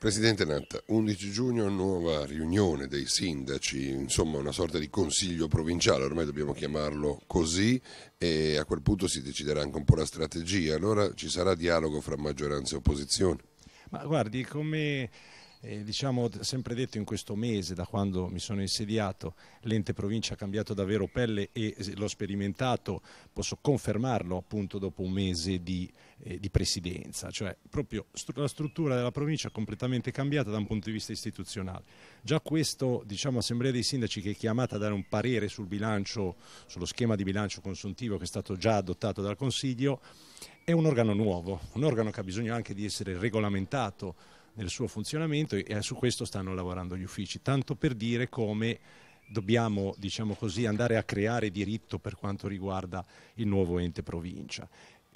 Presidente Natta, 11 giugno nuova riunione dei sindaci, insomma una sorta di consiglio provinciale, ormai dobbiamo chiamarlo così e a quel punto si deciderà anche un po' la strategia, allora ci sarà dialogo fra maggioranza e opposizione. Ma guardi, come eh, diciamo sempre detto in questo mese da quando mi sono insediato l'ente provincia ha cambiato davvero pelle e l'ho sperimentato, posso confermarlo appunto dopo un mese di, eh, di presidenza, cioè proprio la struttura della provincia è completamente cambiata da un punto di vista istituzionale. Già questo diciamo assemblea dei sindaci che è chiamata a dare un parere sul bilancio, sullo schema di bilancio consuntivo che è stato già adottato dal Consiglio, è un organo nuovo, un organo che ha bisogno anche di essere regolamentato nel suo funzionamento e su questo stanno lavorando gli uffici, tanto per dire come dobbiamo diciamo così, andare a creare diritto per quanto riguarda il nuovo ente provincia.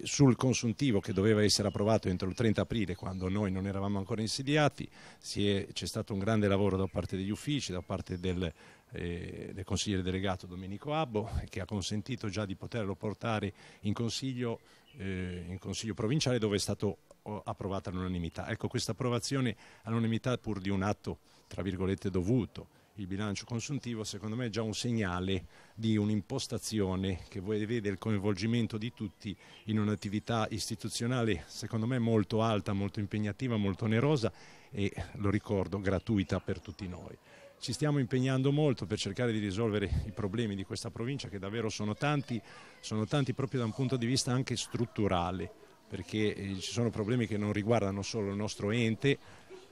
Sul consuntivo che doveva essere approvato entro il 30 aprile, quando noi non eravamo ancora insediati, c'è stato un grande lavoro da parte degli uffici, da parte del, eh, del consigliere delegato Domenico Abbo, che ha consentito già di poterlo portare in consiglio, eh, in consiglio provinciale dove è stato approvata all'unanimità. Ecco, questa approvazione all'unanimità pur di un atto, tra virgolette, dovuto, il bilancio consuntivo, secondo me è già un segnale di un'impostazione che vede il coinvolgimento di tutti in un'attività istituzionale, secondo me molto alta, molto impegnativa, molto onerosa e, lo ricordo, gratuita per tutti noi. Ci stiamo impegnando molto per cercare di risolvere i problemi di questa provincia che davvero sono tanti, sono tanti proprio da un punto di vista anche strutturale perché eh, ci sono problemi che non riguardano solo il nostro ente,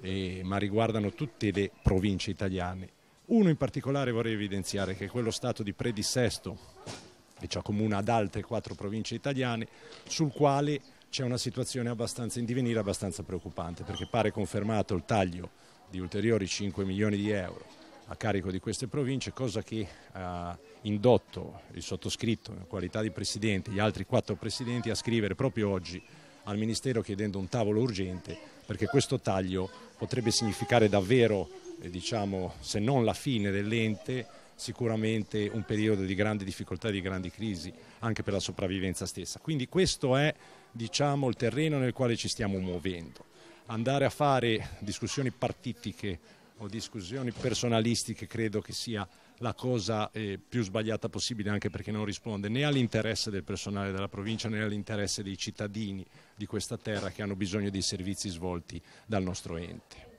eh, ma riguardano tutte le province italiane. Uno in particolare vorrei evidenziare che è quello stato di predissesto che ci accomuna ad altre quattro province italiane, sul quale c'è una situazione abbastanza in divenire abbastanza preoccupante, perché pare confermato il taglio di ulteriori 5 milioni di euro a carico di queste province, cosa che ha indotto il sottoscritto in qualità di presidente, gli altri quattro presidenti a scrivere proprio oggi al Ministero chiedendo un tavolo urgente perché questo taglio potrebbe significare davvero, diciamo, se non la fine dell'ente, sicuramente un periodo di grandi difficoltà e di grandi crisi anche per la sopravvivenza stessa. Quindi questo è diciamo, il terreno nel quale ci stiamo muovendo. Andare a fare discussioni partitiche o discussioni personalistiche credo che sia la cosa eh, più sbagliata possibile anche perché non risponde né all'interesse del personale della provincia né all'interesse dei cittadini di questa terra che hanno bisogno dei servizi svolti dal nostro ente.